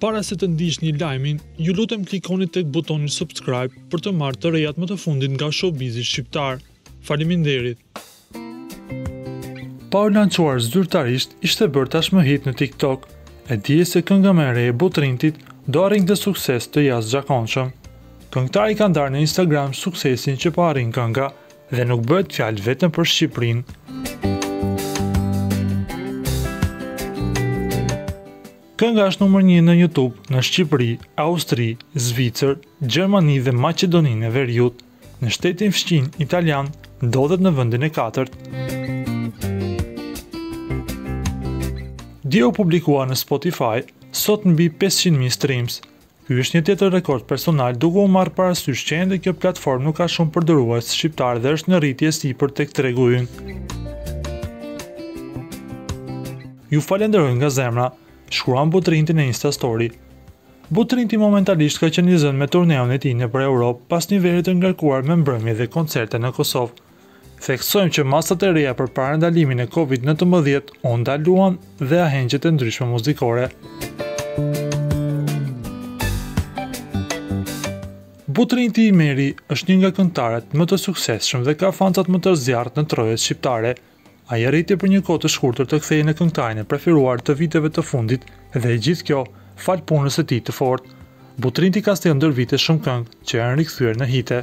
Para se të ndiqni lajmin, ju lutem klikoni tek butoni subscribe për të marrë të rejat më të fundit nga showbizi shqiptar. Faleminderit! Pa u lançuar zyrtarisht, ishte bërë tashmë hit në TikTok, e dihej se kënga më e re e Butrintit do arrinte sukses të jashtëzakonshëm. Këngëtari ka ndarë në Instagram suksesin që po arrin kënga dhe nuk bëhet fjalë vetëm për Shqipërinë. Kënga është numër një në YouTube në Shqipëri, Austri, Zvicër, Gjermani dhe Maqedoninë e Veriut. Në shtetin fqinj italian, ndodhet në vendin e katërt. Dje u publikua në Spotify, sot mbi 500.000 streams, Ky është një tjetër rekord personal duke u marrë parasysh që ende kjo platformë nuk ka shumë përdorues shqiptarë dhe është në rritje e sipër tek tregu ynë. Ju falenderoj nga zemra, shkruan Butrinti në Instastory. Butrinti momentalisht ka qenë i zënë me turneun e tij nëpër Europë pas një vere të ngarkuar me mbrëmje dhe koncerte në Kosovë. Theksojmë që me masat e reja për parandalimin e Covid nëntëmbëdhjetë u ndaluan dhe ahengjet e ndryshme muzikore. Butrint Imeri është një nga këngëtarët më të suksesshëm dhe ka fansat më të zjarrtë në trojet shqiptare. Ai arriti për një kohë të shkurtër të kthehej në këngëtarin e preferuar të viteve të fundit dhe e gjithë kjo falë punës së tij të fortë. Butrinti ka sjellë ndër vite shumë këngë që janë rikthyer në hite.